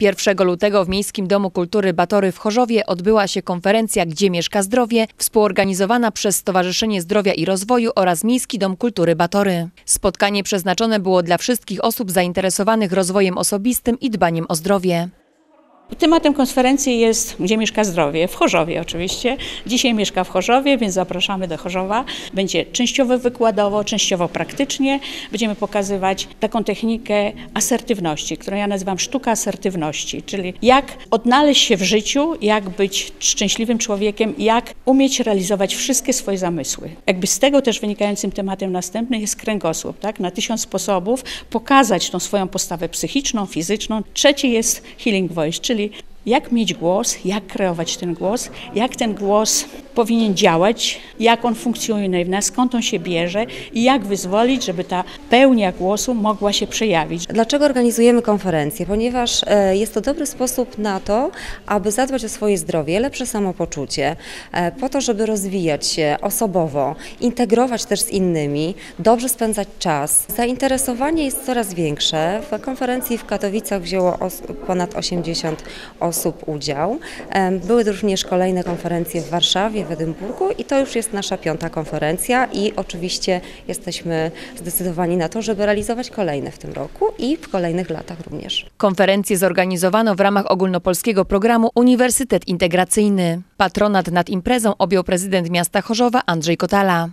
1 lutego w Miejskim Domu Kultury Batory w Chorzowie odbyła się konferencja Gdzie mieszka zdrowie, współorganizowana przez Stowarzyszenie Zdrowia i Rozwoju oraz Miejski Dom Kultury Batory. Spotkanie przeznaczone było dla wszystkich osób zainteresowanych rozwojem osobistym i dbaniem o zdrowie. Tematem konferencji jest Gdzie mieszka zdrowie? W Chorzowie oczywiście. Dzisiaj mieszka w Chorzowie, więc zapraszamy do Chorzowa. Będzie częściowo wykładowo, częściowo praktycznie. Będziemy pokazywać taką technikę asertywności, którą ja nazywam sztuka asertywności, czyli jak odnaleźć się w życiu, jak być szczęśliwym człowiekiem, jak umieć realizować wszystkie swoje zamysły. Jakby z tego też wynikającym tematem następnym jest kręgosłup, tak? Na tysiąc sposobów pokazać tą swoją postawę psychiczną, fizyczną. Trzeci jest healing voice, czyli jak mieć głos, jak kreować ten głos, jak ten głos powinien działać, jak on funkcjonuje w nas, skąd on się bierze i jak wyzwolić, żeby ta pełnia głosu mogła się przejawić. Dlaczego organizujemy konferencję? Ponieważ e, jest to dobry sposób na to, aby zadbać o swoje zdrowie, lepsze samopoczucie, e, po to, żeby rozwijać się osobowo, integrować też z innymi, dobrze spędzać czas. Zainteresowanie jest coraz większe. W konferencji w Katowicach wzięło ponad 80 osób udział. E, Były również kolejne konferencje w Warszawie, w Edynburgu i to już jest nasza piąta konferencja i oczywiście jesteśmy zdecydowani na to, żeby realizować kolejne w tym roku i w kolejnych latach również. Konferencję zorganizowano w ramach ogólnopolskiego programu Uniwersytet Integracyjny. Patronat nad imprezą objął prezydent miasta Chorzowa Andrzej Kotala.